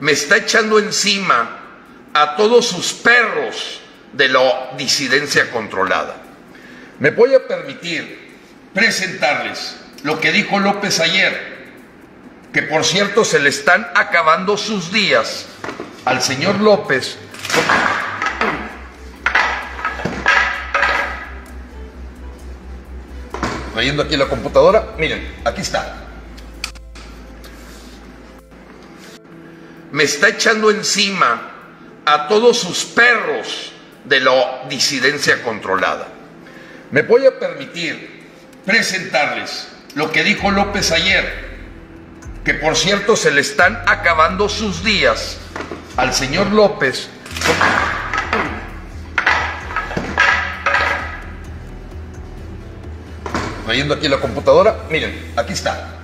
me está echando encima a todos sus perros de la disidencia controlada. Me voy a permitir presentarles lo que dijo López ayer, que por cierto se le están acabando sus días al señor López. Leyendo aquí la computadora, miren, aquí está. Me está echando encima a todos sus perros de la disidencia controlada. Me voy a permitir presentarles lo que dijo López ayer, que por cierto se le están acabando sus días al señor López. Leyendo aquí la computadora, miren, aquí está.